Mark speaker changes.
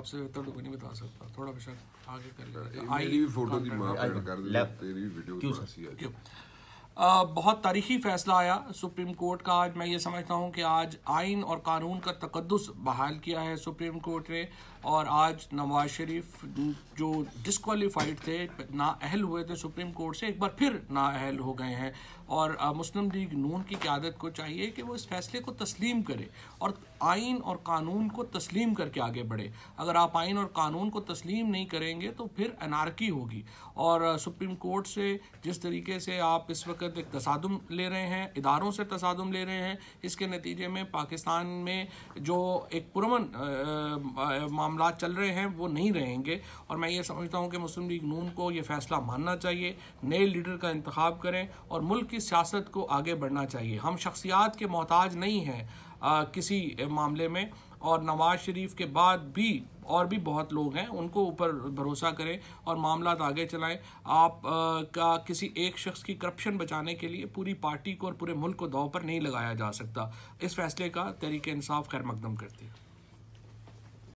Speaker 1: آپ سے بہتر تو کوئی نہیں بتا سکتا تھوڑا بشک آگے کر لیں
Speaker 2: میری بھی فوٹو دی ماں پرنٹ کر دے تیری ویڈیو
Speaker 1: آ، بہت تاریخی فیصلہ آیا سپریم کورٹ کا۔ آج میں یہ سمجھتا ہوں کہ آج آئین اور قانون کا تقدس بحال کیا ہے سپریم کورٹ نے اور آج نواز شریف جو ڈسکوالیفائڈ تھے نااہل ہوئے تھے سپریم کورٹ سے، ایک بار پھر نااہل ہو گئے ہیں۔ اور مسلم لیگ نون کی قیادت کو چاہیے کہ وہ اس فیصلے کو تسلیم کرے اور آئین اور قانون کو تسلیم کر کے آگے بڑھے۔ اگر آپ آئین اور قانون کو تسلیم نہیں کریں گے تو پھر انارکی ہوگی۔ اور سپریم کورٹ سے جس طریقے سے آپ اس وقت ایک تصادم لے رہے ہیں اداروں سے تصادم لے رہے ہیں۔ اس کے نتیجے میں پاکستان میں جو ایک پرمن معاملات چل رہے ہیں وہ نہیں رہیں گے۔ اور میں یہ سمجھتا ہوں کہ مسلم لیگ نون کو یہ فیصلہ ماننا چاہیے۔ نئے لیڈر کا انتخاب کریں اور ملک کی سیاست کو آگے بڑھنا چاہیے۔ ہم شخصیات کے محتاج نہیں ہیں آ، کسی معاملے میں۔ اور نواز شریف کے بعد بھی اور بھی بہت لوگ ہیں، ان کو اوپر بھروسہ کریں اور معاملات آگے چلائیں۔ آپ کا کسی ایک شخص کی کرپشن بچانے کے لیے پوری پارٹی کو اور پورے ملک کو دو پر نہیں لگایا جا سکتا۔ اس فیصلے کا تحریک انصاف خیر مقدم کرتی ہے۔